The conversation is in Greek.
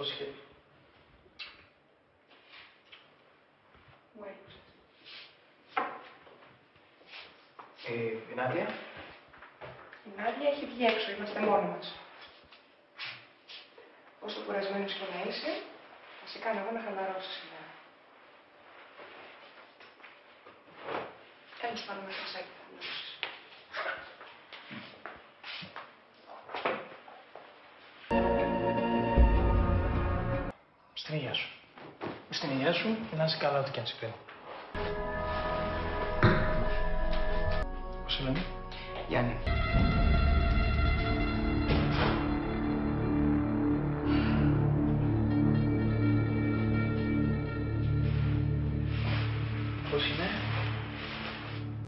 Πώς είχε. Wait. Ε, η Νάντια; Η Νάντια έχει βγει έξω, είμαστε μόνοι μας. Όσο κουρασμένος και να είσαι, θα σε κάνω εγώ να χαλαρώσεις σήμερα. Έλα σου πάρω ένα κρασάκι θα στην υγεία σου. Στην υγεία σου και να είσαι καλά ό,τι και αν συμβαίνει. Πώς σε λένε; Γιάννη. Πώς είναι;